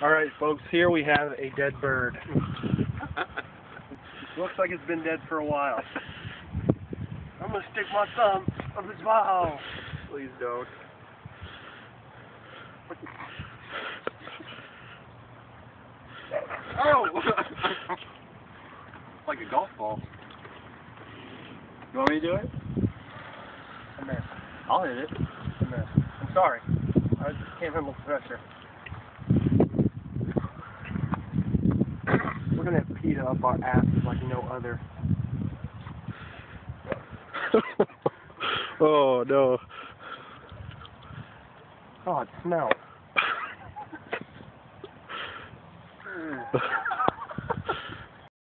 Alright, folks, here we have a dead bird. Looks like it's been dead for a while. I'm gonna stick my thumb up its mouth. Please don't. Oh! like a golf ball. You want me to do it? I'll hit it. I'm sorry. I just can't handle the pressure. Gonna have PETA up our asses like no other. oh no. Oh, it smells.